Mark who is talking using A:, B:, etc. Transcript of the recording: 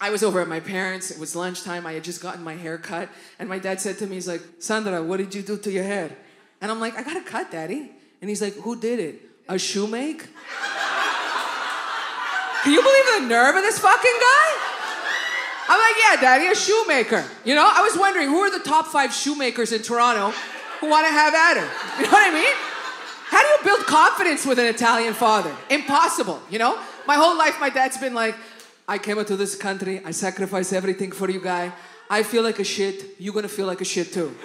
A: I was over at my parents. It was lunchtime. I had just gotten my hair cut. And my dad said to me, he's like, Sandra, what did you do to your hair? And I'm like, I got a cut, daddy. And he's like, who did it? A shoemaker? Can you believe the nerve of this fucking guy? I'm like, yeah, daddy, a shoemaker. You know, I was wondering who are the top five shoemakers in Toronto who want to have at her? You know what I mean? How do you build confidence with an Italian father? Impossible, you know? My whole life, my dad's been like, I came into this country, I sacrificed everything for you, guy. I feel like a shit, you're gonna feel like a shit too.